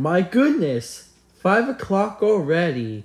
My goodness, five o'clock already.